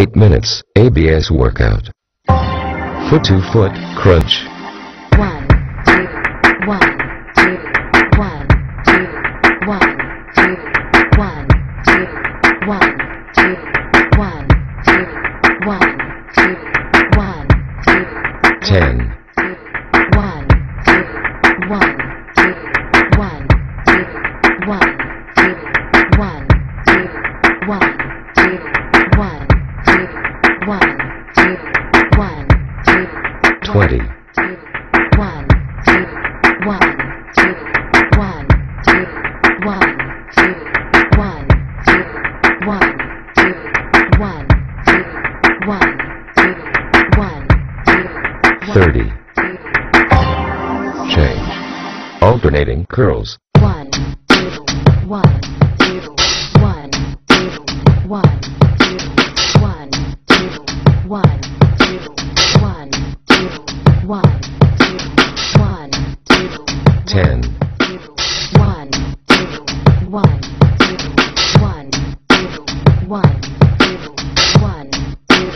8 minutes ABS workout. Foot to foot crunch. One, two, one, two, one, two, one, two, one, two, one, two, one, two, one, two, one, two, 10, one, two, one, two, 20, two, one, two, one, two, one, two, one, two, one, two, one, two, one, two, one, two, one, two, 30. two, Change. Alternating curls. one, two, one, two, one, two, one, one, two, one, two, one, two, one, two, 10, two, one, two, one, two, one, two, one, two, one, two,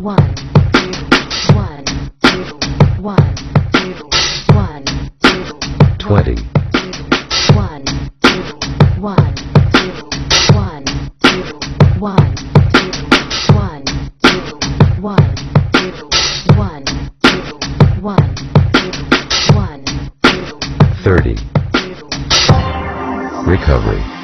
one, two, one, two, one, two, one, two, 20, 30. Recovery.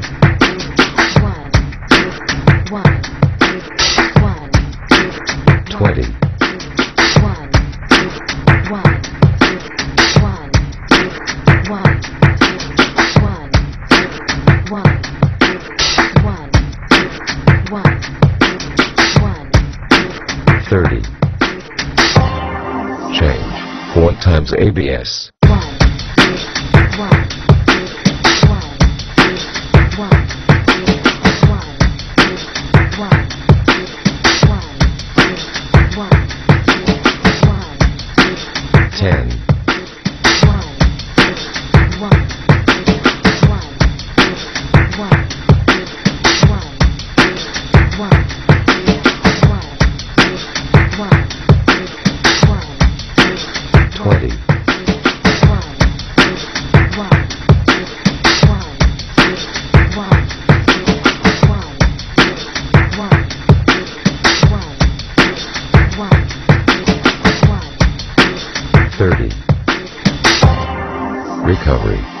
30. Change. 4 times ABS. 30. Recovery.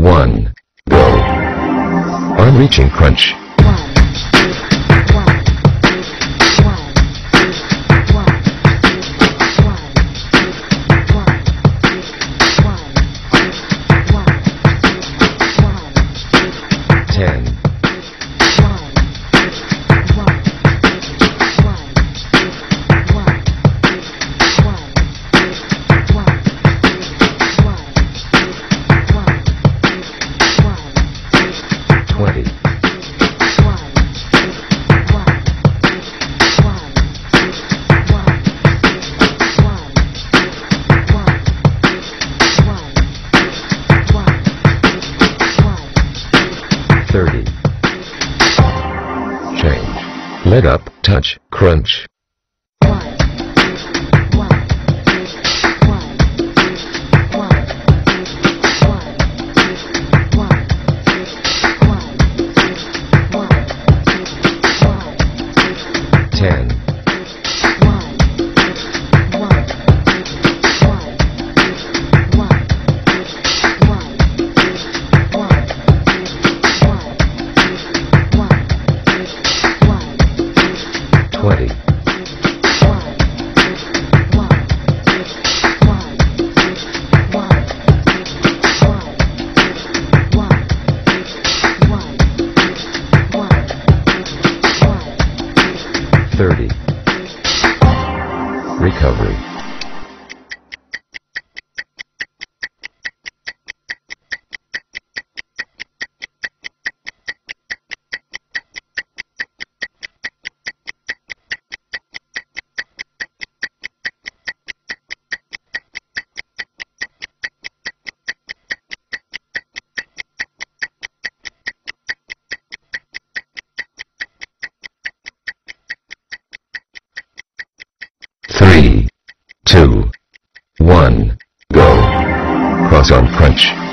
One, go. Arm reaching crunch. worry. Thirty. Change. Let up, touch, crunch. 30. Recovery. Three, two, one, go. Cross on crunch.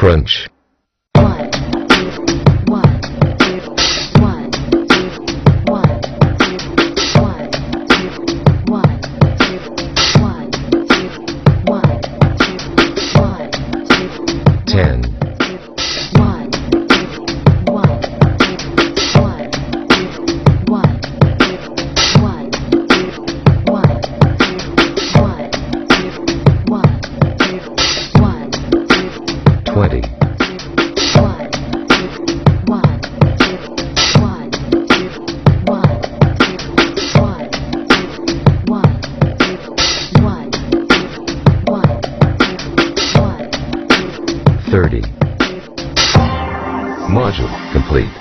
crunch. 30. Module complete.